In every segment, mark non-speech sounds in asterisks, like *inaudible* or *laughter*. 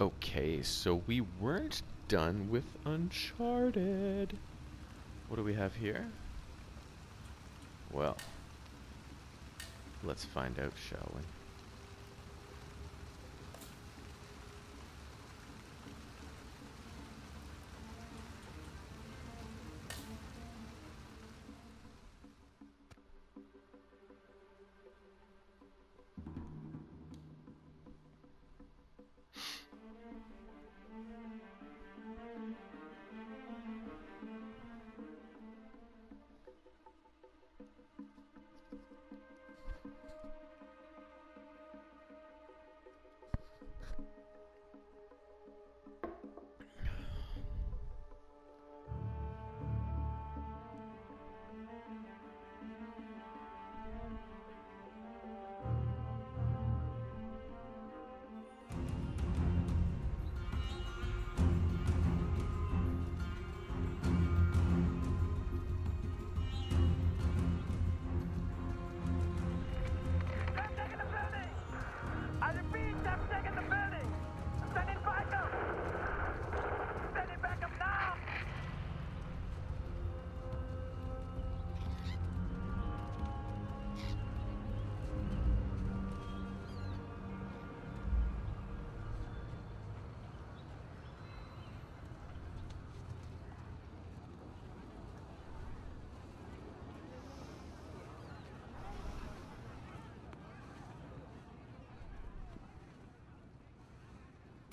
Okay, so we weren't done with Uncharted. What do we have here? Well, let's find out, shall we?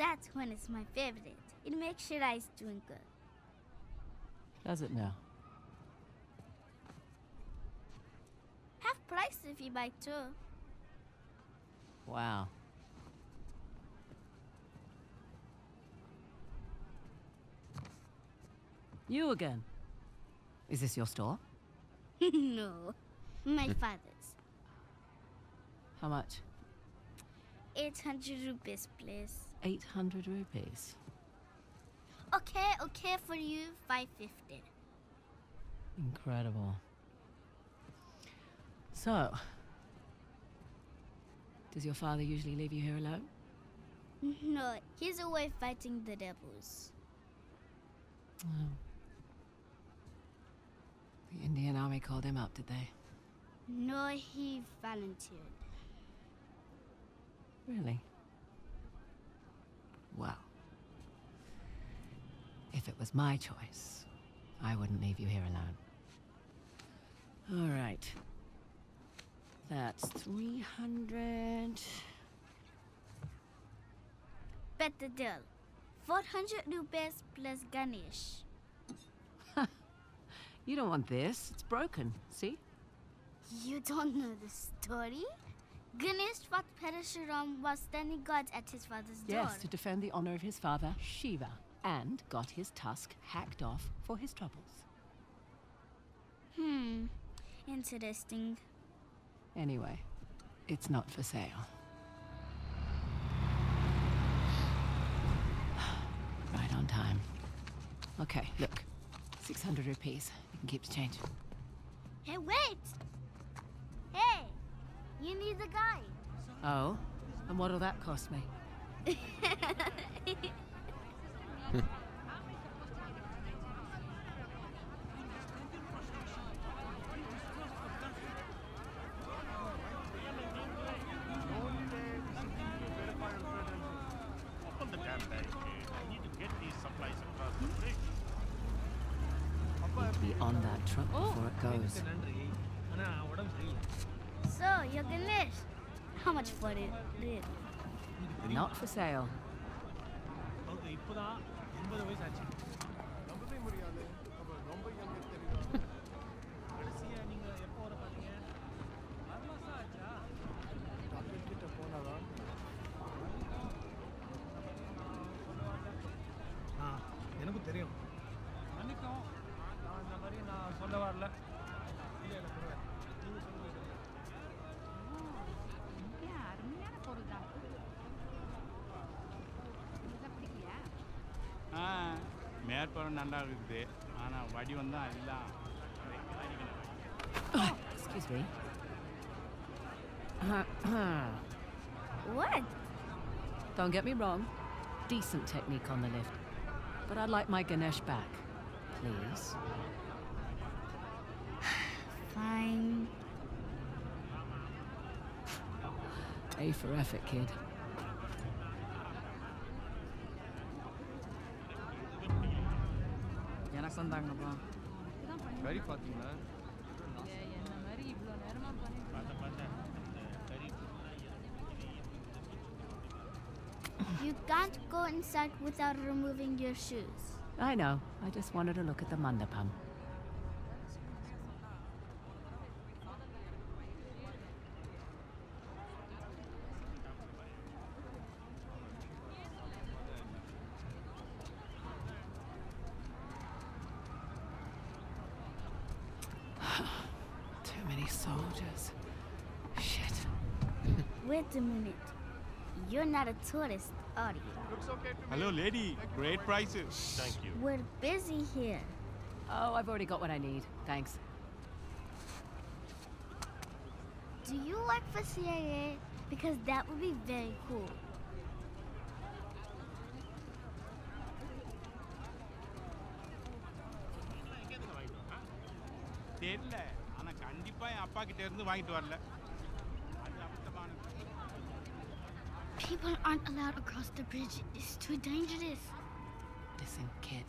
That's when it's my favorite. It makes your eyes twinkle. Does it now? Half price if you buy two. Wow. You again? Is this your store? *laughs* no, my father's. How much? 800 rupees, please. 800 rupees. Okay, okay for you, 550. Incredible. So, does your father usually leave you here alone? No, he's away fighting the devils. Oh. The Indian army called him up, did they? No, he volunteered. Really? Well, if it was my choice, I wouldn't leave you here alone. All right. That's 300. Better deal. 400 rupees plus Ganesh. *laughs* You don't want this. It's broken. See? You don't know the story? Ganesh fought Parashuram while standing guard at his father's door. Yes, to defend the honor of his father, Shiva, and got his tusk hacked off for his troubles. Hmm. Interesting. Anyway, it's not for sale. *sighs* right on time. Okay, look. 600 rupees. You can keep the change. Hey, wait! You need a guide. Oh? And what'll that cost me? *laughs* மேற்பரம் நல்லா இருக்குது ஆனால் வடிவம் தான் எல்லாம் Excuse me. What? Don't get me wrong. decent technique on the lift. But I'd like my Ganesh back. Please. *sighs* Fine. A for effort, kid. எனக்கு வந்தாங்கப்பா கறி பார்த்தீங்களா என்ன மாதிரி இவ்வளோ நேரமா பண்ணிட்டு You can't go inside without removing your shoes. I know. I just wanted to look at the mandapam. You're not a tourist, are you? Hello lady great price We're busy here. Oh, I've already got what I need. Thanks. Do you work for CIA? Because that would be very cool. தெரியல ஆனா கண்டிப்பா என் அப்பா கிட்ட இருந்து வாங்கிட்டு வரல People aren't allowed across the bridge. It's too dangerous. Listen, kid.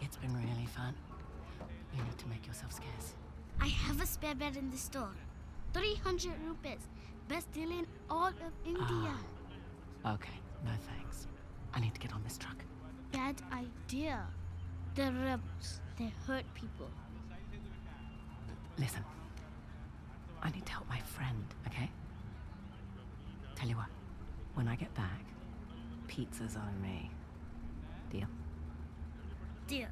It's been really fun. You need to make yourself scarce. I have a spare bed in the store. 300 rupees. Best deal in all of India. Ah. Okay, no thanks. I need to get on this truck. Bad idea. They're rebels. They hurt people. Listen. I need to help my friend, okay? Tell you what, when I get back, pizza's on me. Deal? Deal.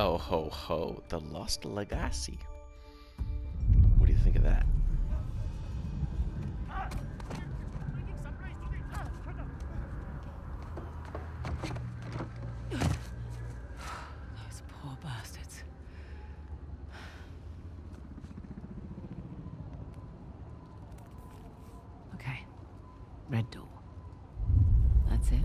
Oh ho ho, the Lost Legacy. What do you think of that? Those poor bastards. Okay. Red door. That's it.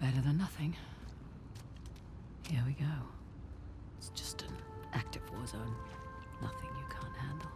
Better than nothing. Here we go. It's just an active war zone. Nothing you can't handle.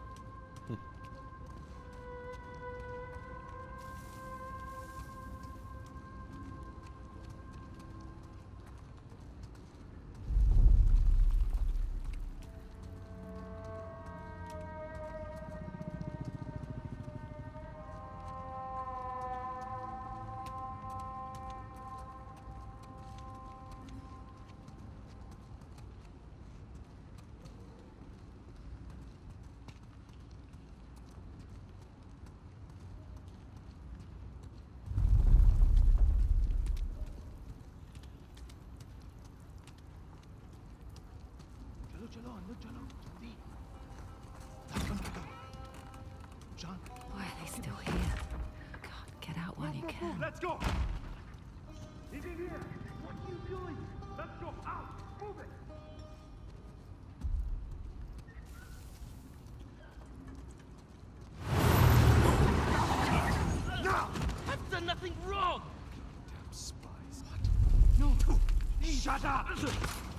Sasha!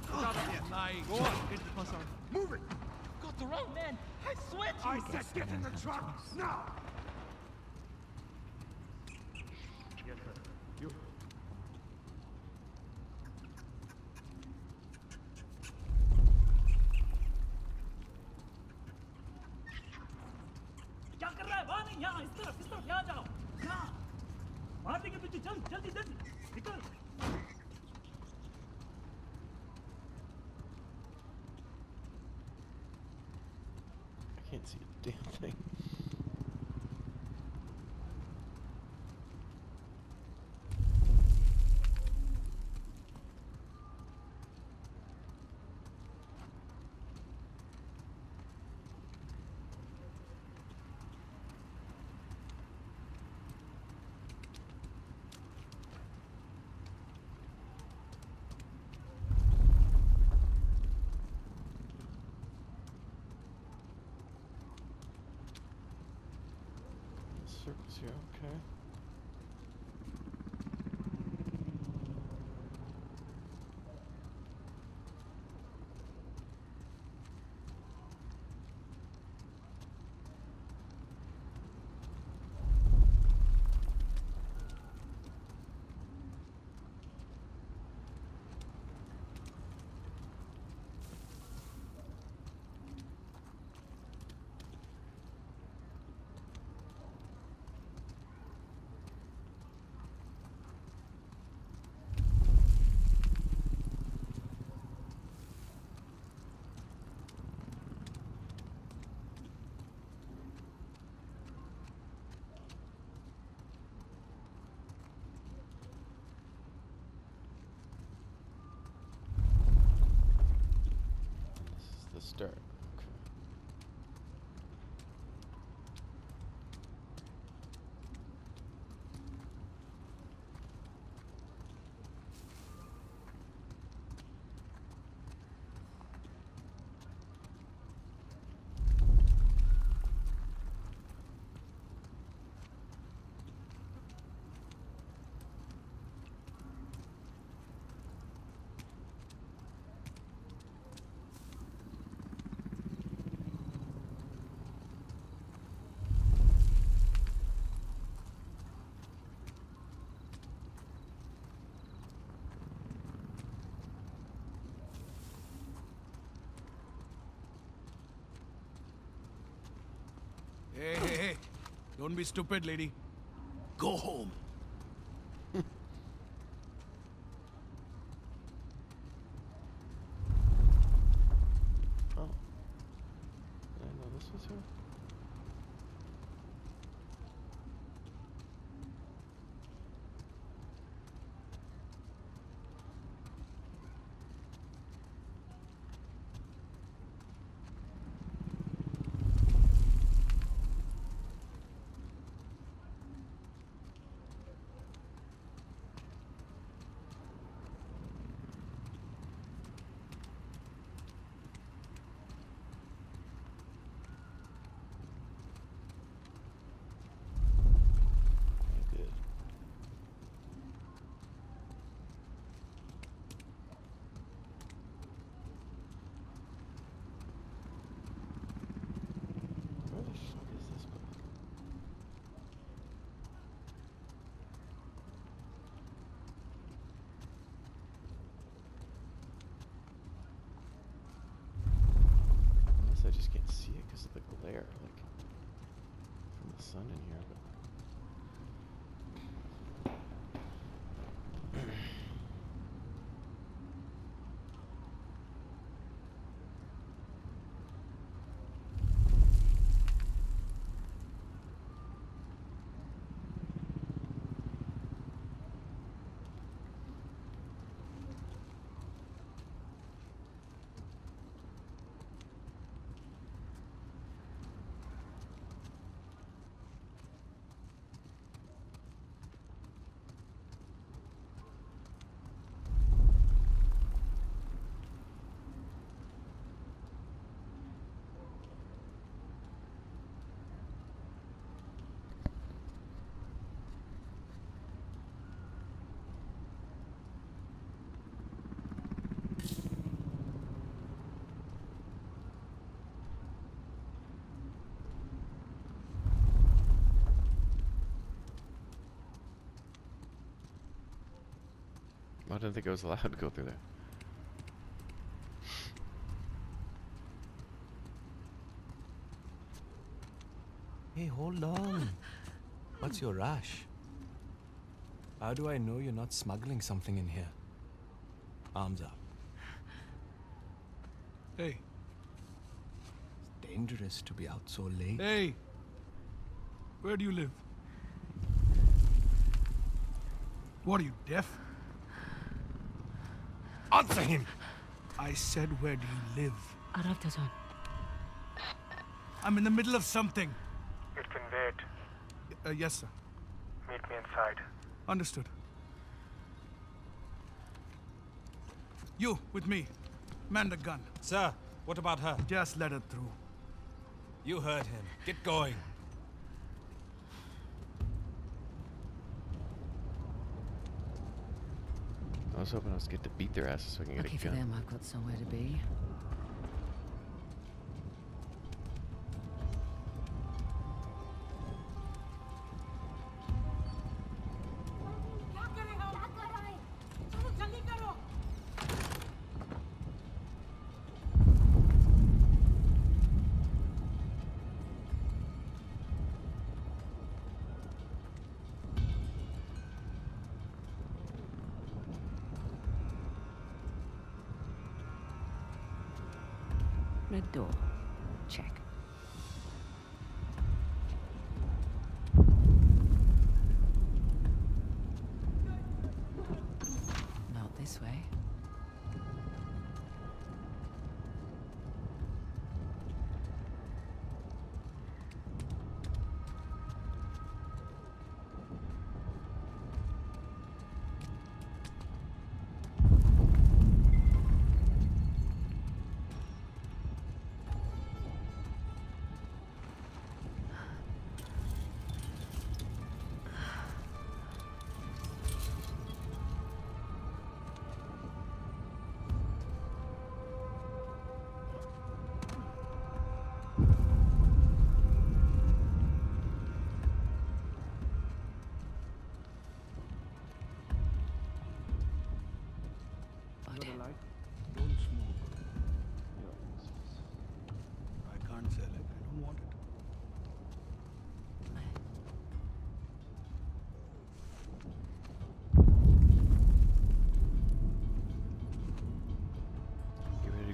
Stop it! Like, go on. Get the sorry. Move it! Got the wrong man! I switched! I said get in the truck! Now! Yes, sir. You. क्या कर रहा है वहां नहीं यहाँ इस तरफ इस तरफ यहाँ जाओ यहाँ मार देंगे तुझे जल्दी जल्दी जल्दी निकल damn thing. stir. Hey, hey, hey. Don't be stupid, lady. Go home. sun in here, but I didn't think I was allowed to go through there. Hey, hold on. What's your rush? How do I know you're not smuggling something in here? Arms up. Hey. It's dangerous to be out so late. Hey! Where do you live? What are you, deaf? Answer him! I said, where do you live? Arab Dazan. I'm in the middle of something. It can wait. Uh, yes, sir. Meet me inside. Understood. You, with me. Man the gun. Sir, what about her? Just let her through. You heard him. Get going. I was hoping I was get to beat their asses so I can get Lucky a for gun. them, I've got somewhere to be.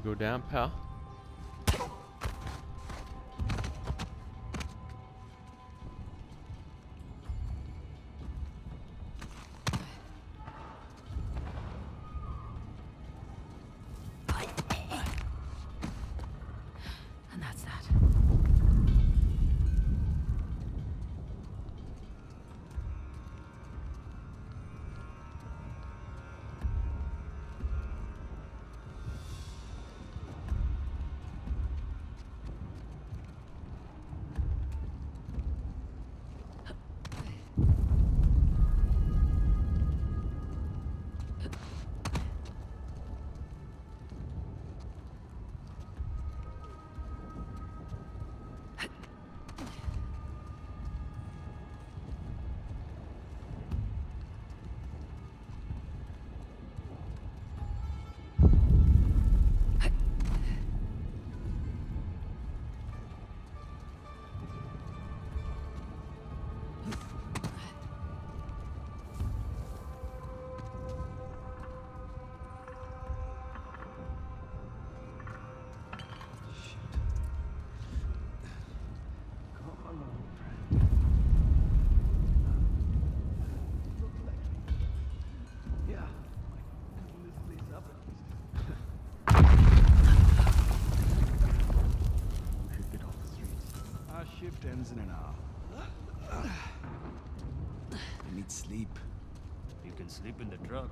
Go down, pal? Can sleep in the truck.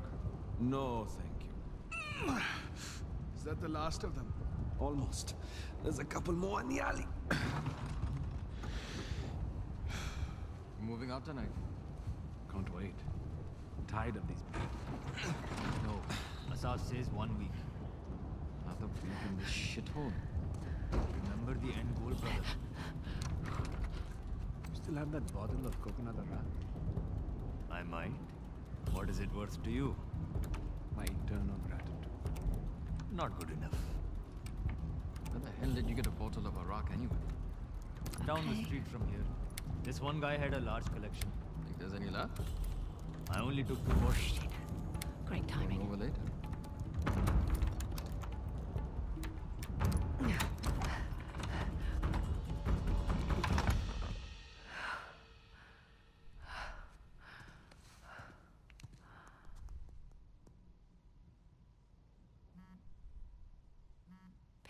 No, thank you. *sighs* Is that the last of them? Almost. There's a couple more in the alley. *sighs* Moving out tonight. Can't wait. Tired of these people. No. Assad says one week. Another week in this shithole. Remember the end goal, brother. You still have that bottle of coconut arak? I might. What is it worth to you? My eternal gratitude. Not good enough. Where the hell did you get a bottle of Arak anyway? down Okay. the street from here. This one guy had a large collection. Think there's any luck? I only took two more. Great timing. Over later.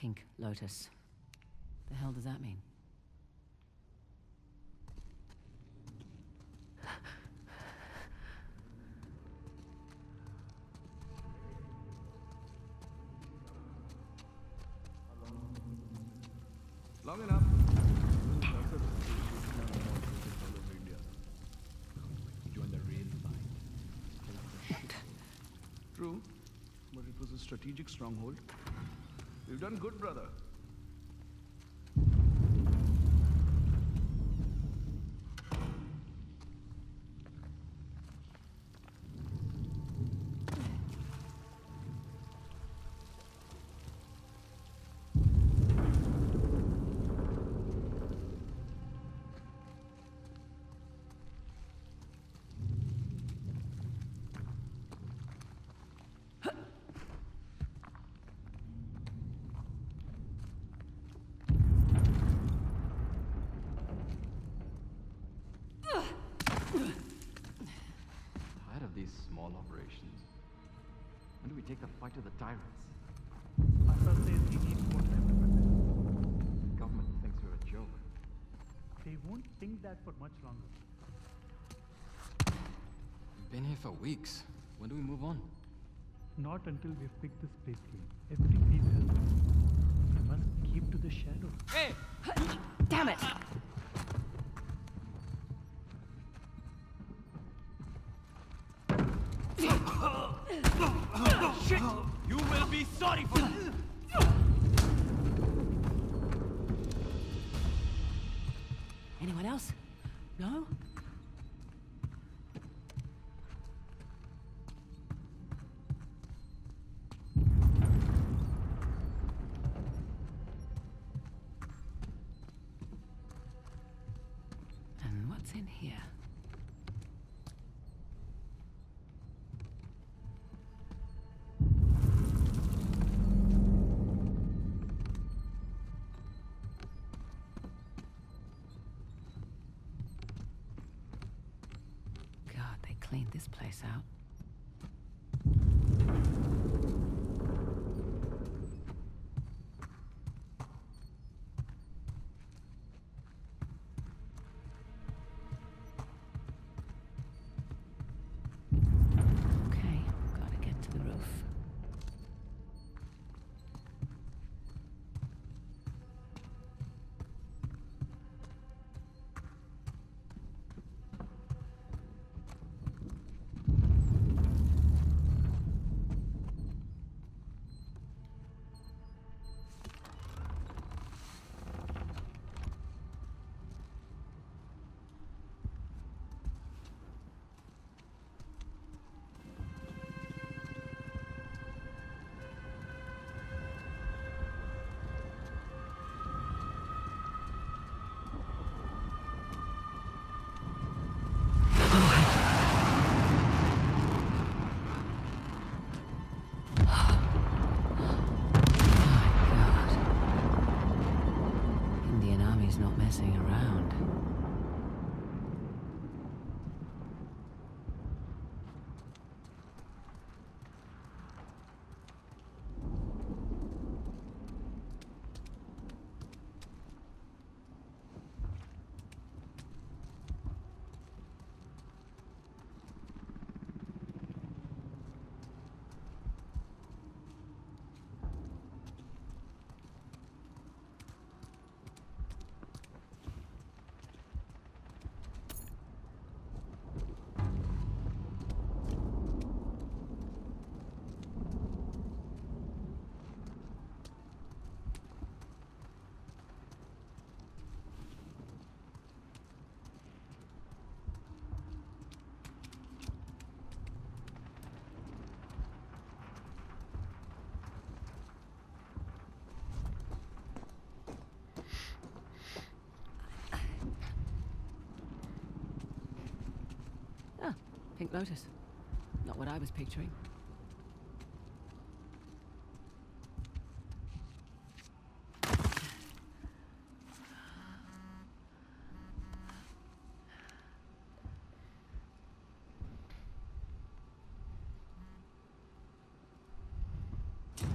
Pink lotus. The hell does that mean? Long enough. Join the rail line. True, but it was a strategic stronghold. We've done good, brother. They won't think that for much longer. We've been here for weeks. When do we move on? Not until we've picked this place clean. Every piece has We must keep to the shadow. Hey! Damn it! Shit! You will be sorry for this! Else? No? Pink Lotus. Not what I was picturing. There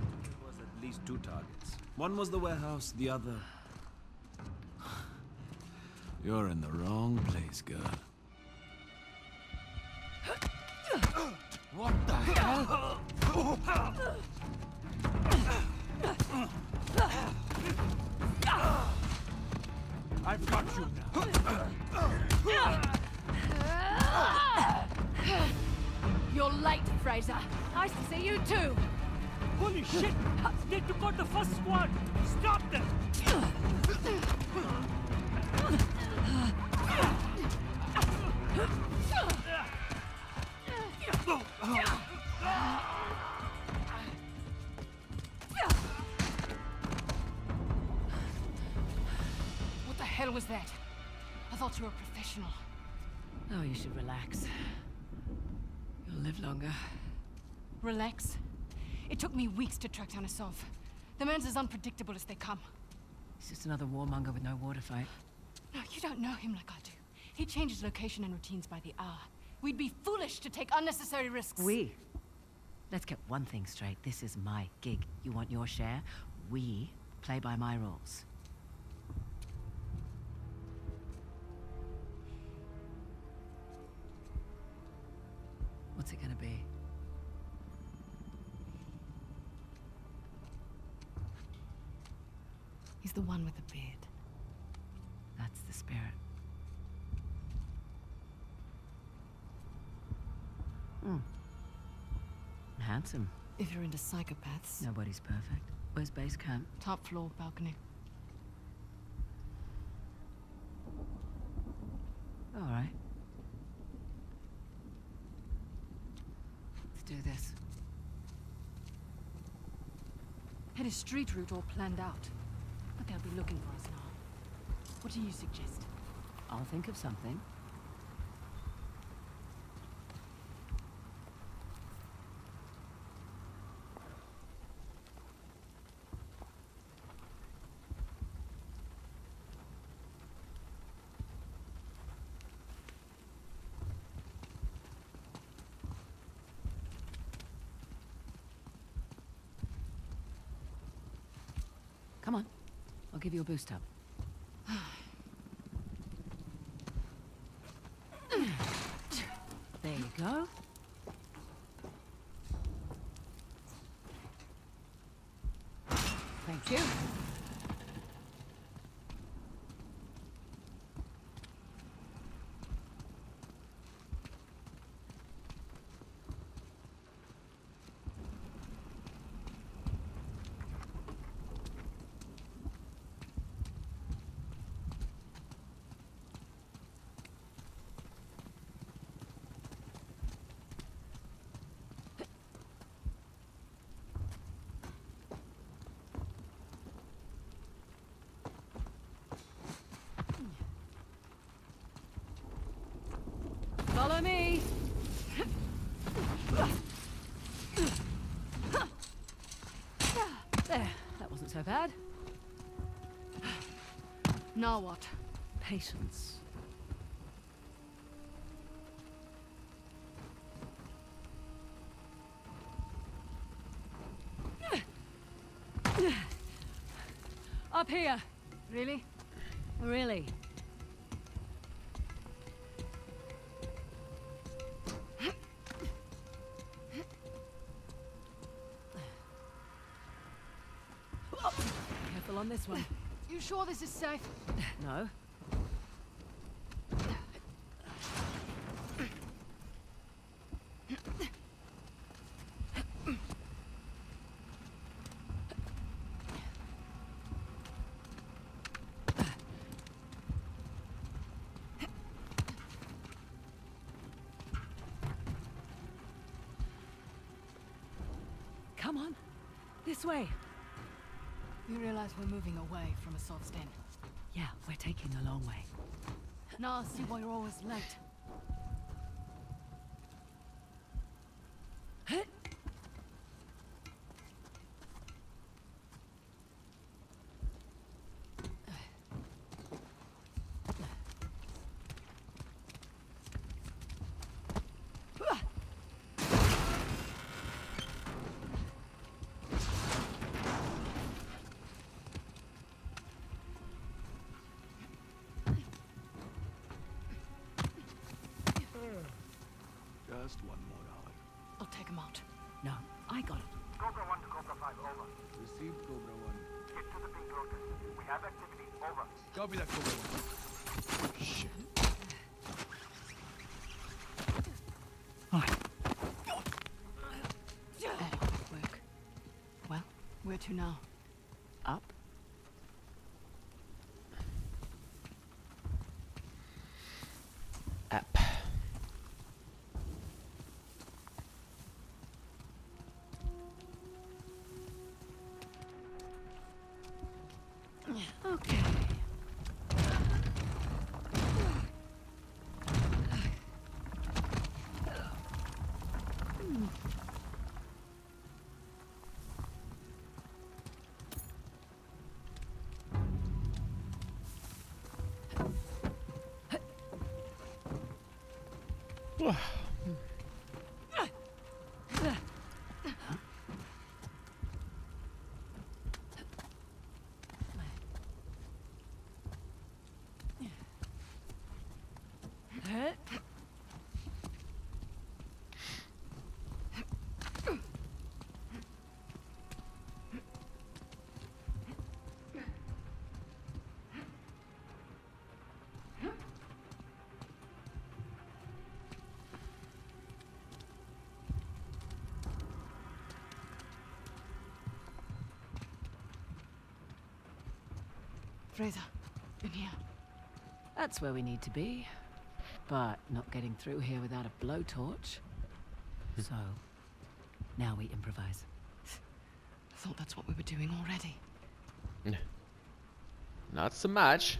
was at least two targets. One was the warehouse, the other. You're in the wrong place, girl. Professional. Oh, you should relax. You'll live longer. Relax. It took me weeks to track down Asav. The man's as unpredictable as they come. He's just another warmonger with no to fight. No, you don't know him like I do. He changes location and routines by the hour. We'd be foolish to take unnecessary risks. We? Let's get one thing straight. This is my gig. You want your share? We play by my rules. He's the one with the beard. That's the spirit. Hmm. Handsome. If you're into psychopaths. Nobody's perfect. Where's base camp? Top floor balcony. All right. Let's do this. Had a street route all planned out. But they'll be looking for us now. What do you suggest? I'll think of something. Come on. I'll give you a boost up. There you go. Thank you. Follow me. There, that wasn't so bad. Now what? Patience. Up here. Really? Really? This one. You sure this is safe? *laughs* No. Come on. This way. You realize we're moving away from Asav's den. Yeah, we're taking the long way. Now I see why you're always late. Copy that, Cobra 1. Shit. Excellent work. Well, where to now? Up? App. Okay. Fraser, in here. That's where we need to be. But not getting through here without a blowtorch. *laughs* so, now we improvise. I thought that's what we were doing already. *laughs* Not so much.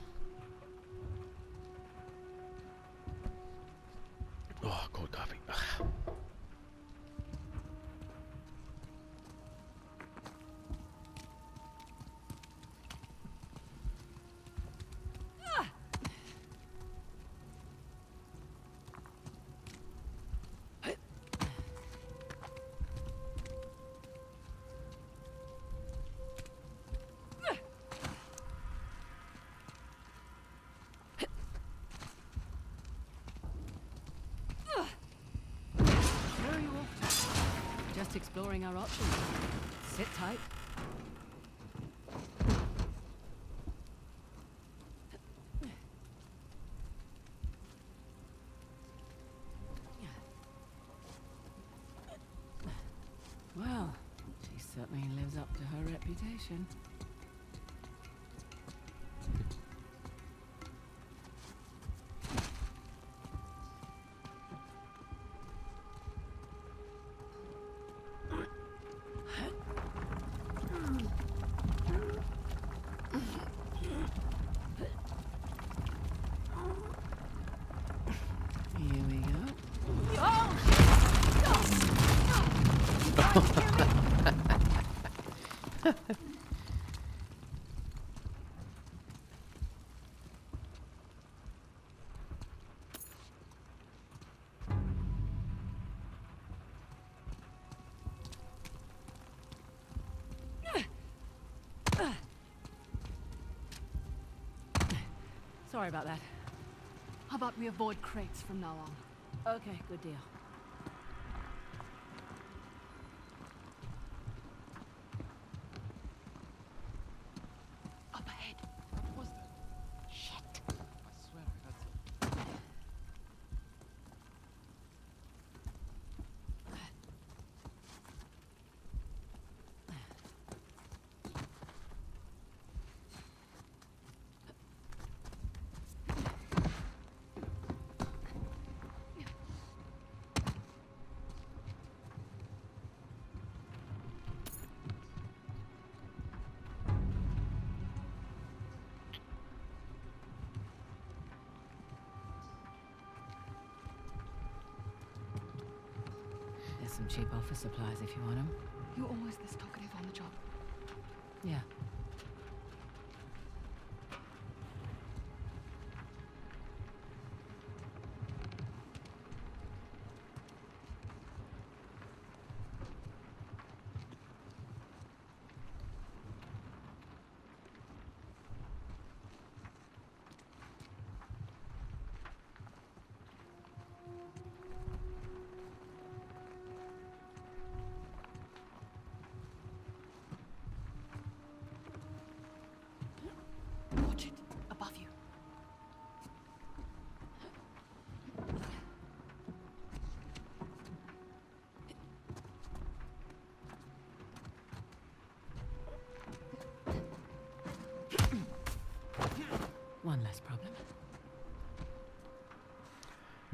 Exploring our options. Sit tight. Well, she certainly lives up to her reputation. Sorry about that. How about we avoid crates from now on? Okay, good deal. Some cheap office supplies if you want them. You're always this talkative on the job. Yeah.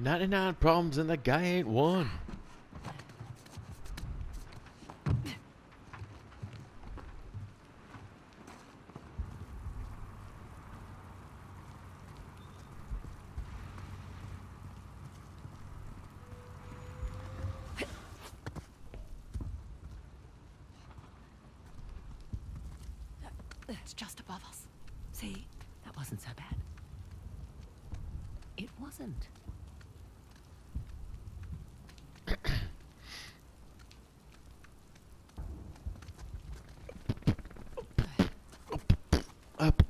99 problems and the guy ain't one. It's just above us. See, that wasn't so bad. It wasn't. Up.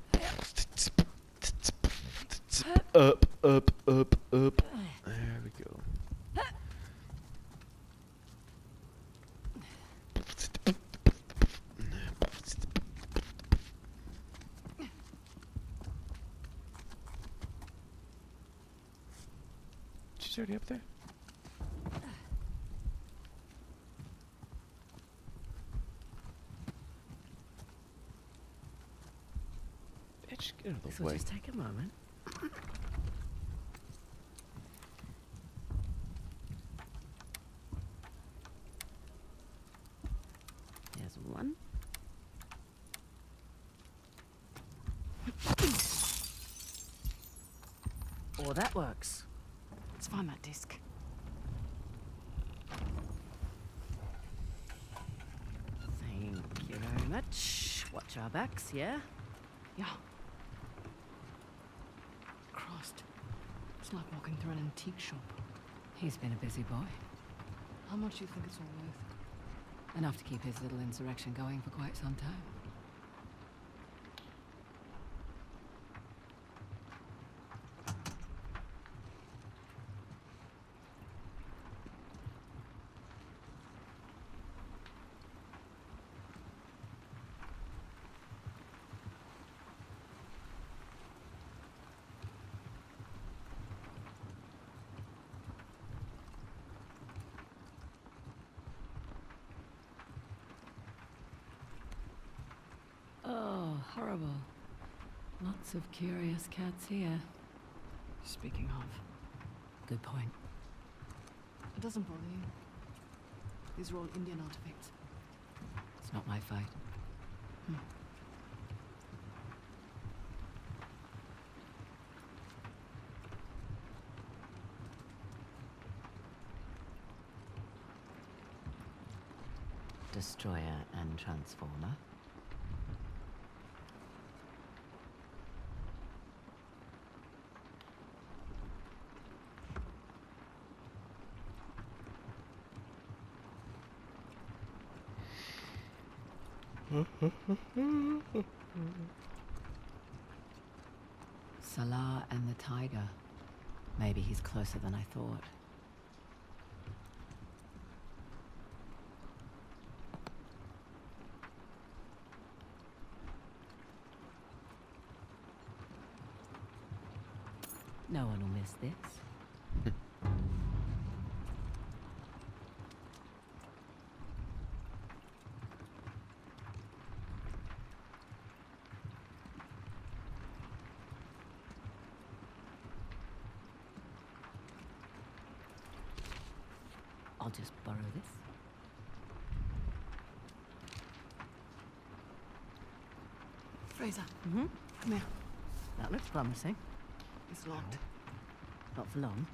Up, up, up, up. There we go. She's already up there. Yeah, just get out of This the will way. just take a moment. There's one. Or that works. Let's find that disc. Thank you very much. Watch our backs, yeah? Yeah. Christ. It's like walking through an antique shop. He's been a busy boy. How much do you think it's all worth? Enough to keep his little insurrection going for quite some time. Lots of curious cats here. Speaking of, Good point. it doesn't bother you. These are all Indian artifacts. It's not my fight. Hmm. Destroyer and Transformer. Salah and the tiger. Maybe he's closer than I thought. Looks promising. It's locked. No. Not for long.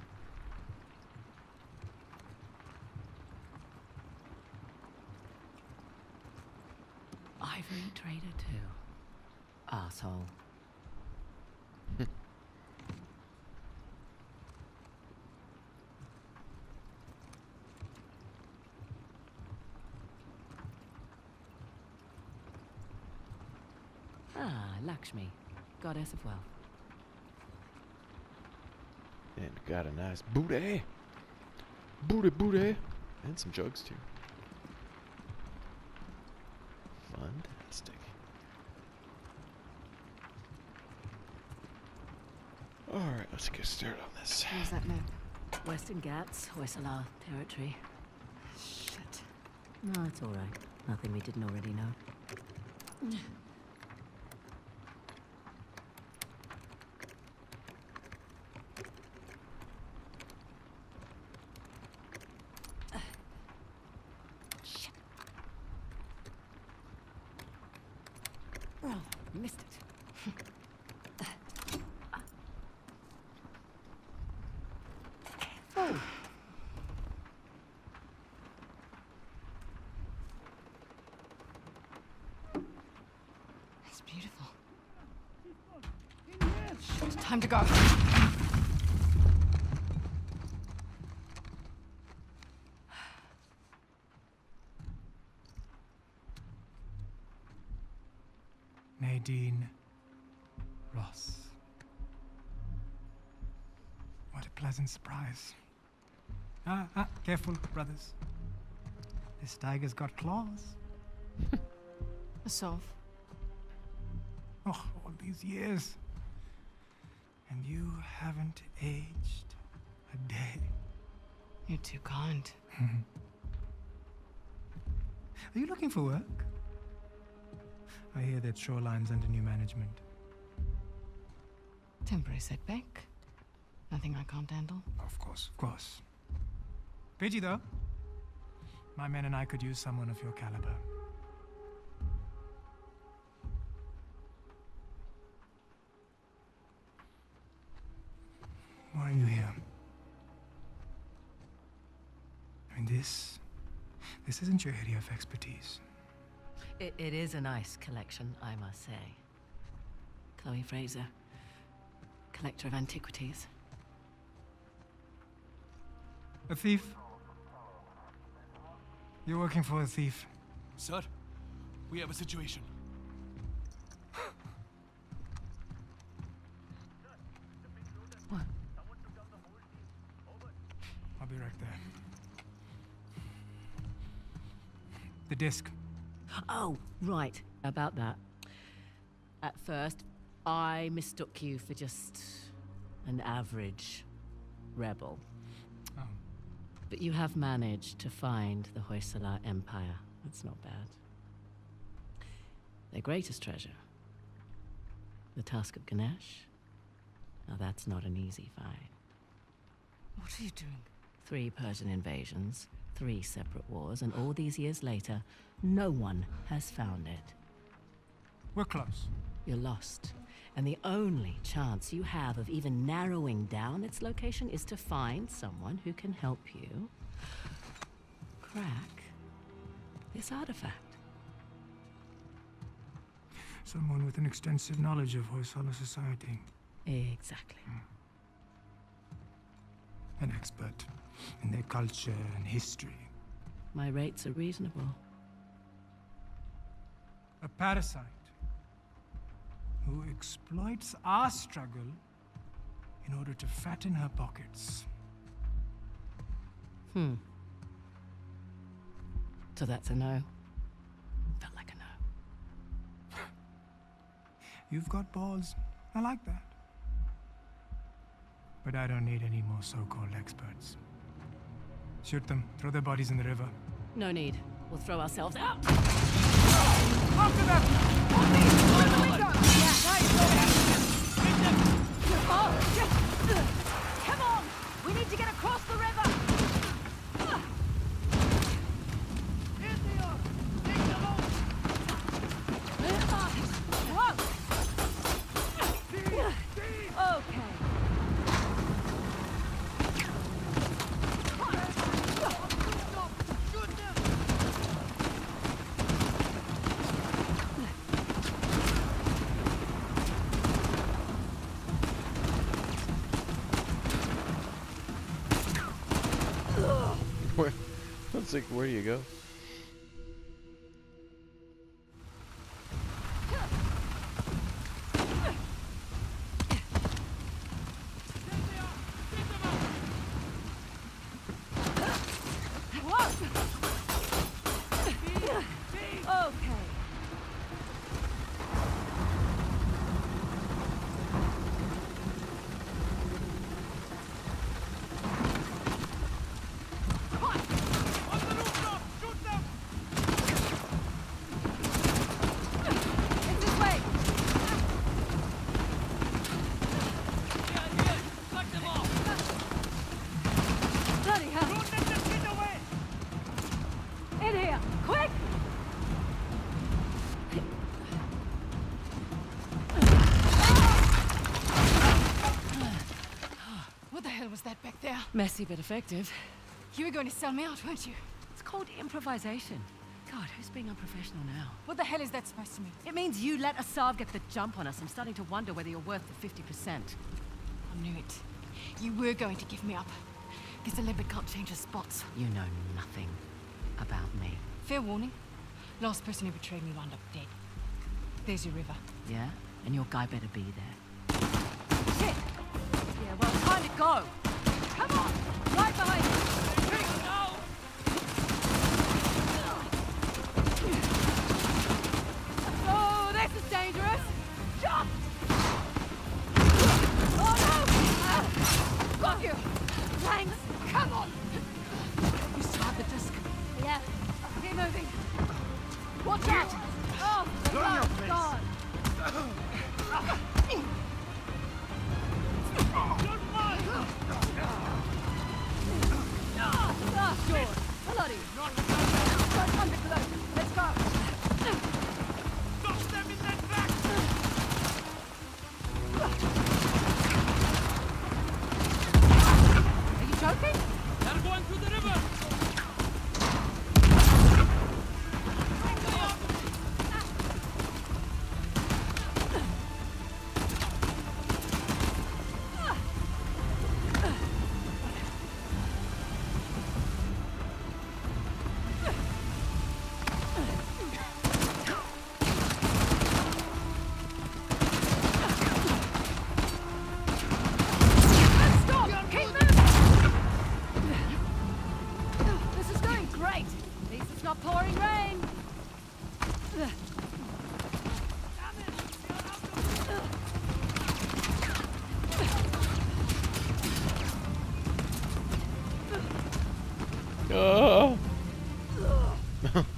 Ivory trader too. Asshole. *laughs* ah, Lakshmi, goddess of wealth. And got a nice booty. Booty, booty. And some jugs, too. Fantastic. Alright, let's get started on this. Where's that map? Western Ghats, Hoysala territory. Shit. No, it's all right. Nothing we didn't already know. Oh, missed it. oh. It's beautiful. Shit, time to go. Nadine Ross. What a pleasant surprise. Ah, ah, careful, brothers. This tiger's got claws. *laughs* A Asav. Oh, all these years. And you haven't aged a day. You're too kind. Are you looking for work? I hear that Shoreline's under new management. Temporary setback. Nothing I can't handle. Of course, of course. Pidgey, though. My men and I could use someone of your caliber. Why are you here? I mean, this. This isn't your area of expertise. It, it is a nice collection, I must say. Chloe Fraser, collector of antiquities. A thief? You're working for a thief. Sir, we have a situation. What? I'll be right there. The disc. Oh, right. About that. At first, I mistook you for just an average rebel. Oh. But you have managed to find the Hoysala Empire. That's not bad. Their greatest treasure, the Tusk of Ganesh. Now that's not an easy find. What are you doing? Three Persian invasions, three separate wars, and all these years later, no one has found it. We're close. You're lost. And the only chance you have of even narrowing down its location is to find someone who can help you crack this artifact. Someone with an extensive knowledge of Hoysala society. Exactly. Hmm. An expert in their culture and history. My rates are reasonable. A parasite who exploits our struggle in order to fatten her pockets. Hmm. So that's a no. Felt like a no. *laughs* You've got balls. I like that. But I don't need any more so-called experts. Shoot them. Throw their bodies in the river. No need. We'll throw ourselves out. After them! On these! Where's the leader? Yeah. Come on! We need to get across the river! Okay. Where? That's like, where do you go? Okay. It's this way. Bloody hell. In here, quick! What the hell was that back there? Messy but effective. You were going to sell me out, weren't you? It's called improvisation. God, who's being unprofessional now? What the hell is that supposed to mean? It means you let Asav get the jump on us. I'm starting to wonder whether you're worth the 50%. I knew it. You were going to give me up. This Olympic can't change his spots. You know nothing about me. Fair warning. Last person who betrayed me wound up dead. There's your river. Yeah? And your guy better be there. Shit! Yeah, well, time to go! Ah. *laughs*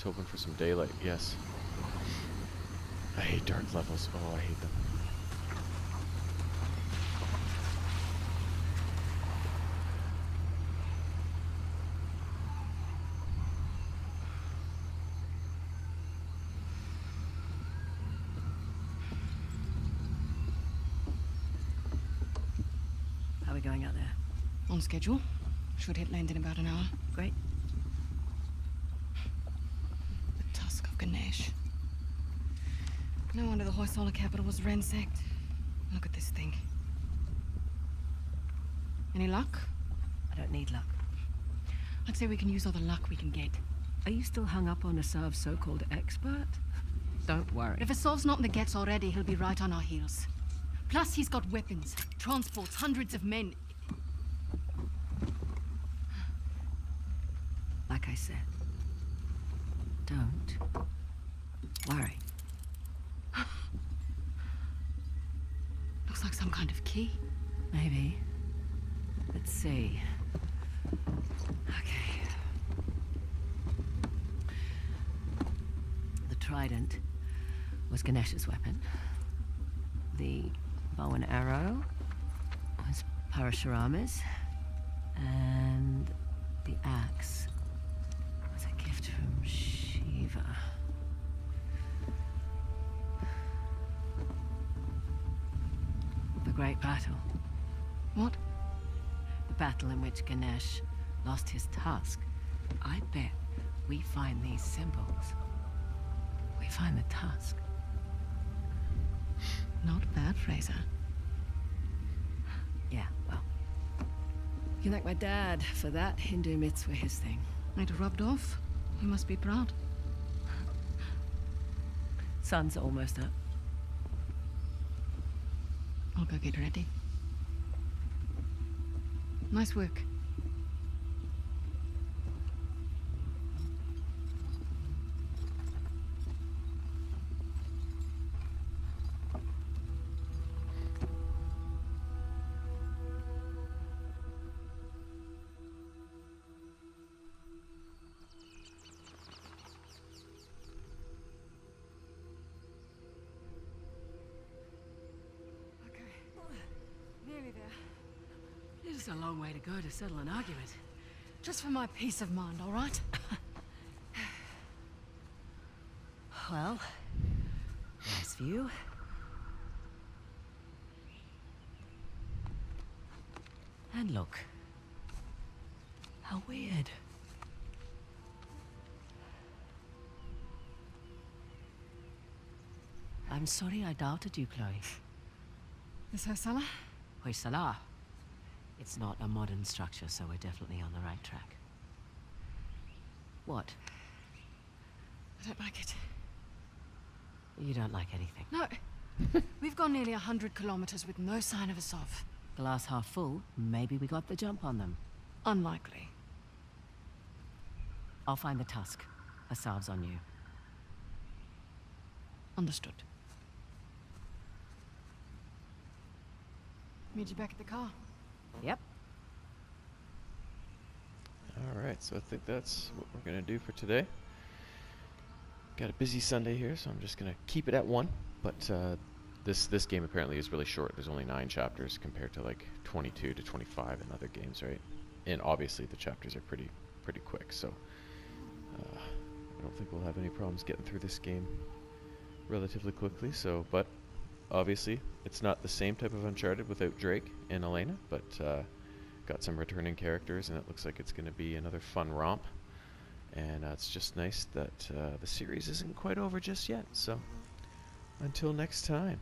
here's hoping for some daylight. Yes. I hate dark levels. Oh, I hate them. How are we going out there? On schedule. Should hit land in about an hour. Great. The tusk of Ganesh. No wonder the Hoysala capital was ransacked. Look at this thing. Any luck? I don't need luck. I'd say we can use all the luck we can get. Are you still hung up on Asav's so-called expert? *laughs* Don't worry. If Asav's not in the Ghats already, he'll be right on our heels. Plus, he's got weapons, transports, hundreds of men. Like I said, don't worry. Looks like some kind of key. Maybe. Let's see. Okay. The trident was Ganesh's weapon. The bow and arrow was Parashurama's, and the axe Battle. What? The battle in which Ganesh lost his tusk. I bet we find these symbols. We find the tusk. Not bad, Fraser. Yeah, well. You thank my dad for that. Hindu myths were his thing. It rubbed off. You must be proud. *laughs* Sun's almost up. I'll go get ready. Nice work. Go to settle an argument. Just for my peace of mind, all right? *laughs* Well, nice view. And look. How weird. I'm sorry I doubted you, Chloe. This Hoysala? Hoysala. It's not a modern structure, so we're definitely on the right track. What? I don't like it. You don't like anything. No. *laughs* We've gone nearly a hundred kilometers with no sign of Asav. Glass half full, maybe we got the jump on them. Unlikely. I'll find the tusk. Asav's on you. Understood. Meet you back at the car. Yep. Alright, so I think that's what we're going to do for today. Got a busy Sunday here, so I'm just going to keep it at one. But uh, this this game apparently is really short. There's only nine chapters compared to like 22 to 25 in other games, right? And obviously the chapters are pretty pretty quick, so uh, I don't think we'll have any problems getting through this game relatively quickly. So, but obviously it's not the same type of Uncharted without Drake and Elena, but uh, got some returning characters, and it looks like it's going to be another fun romp. And uh, it's just nice that uh, the series isn't quite over just yet. So, until next time.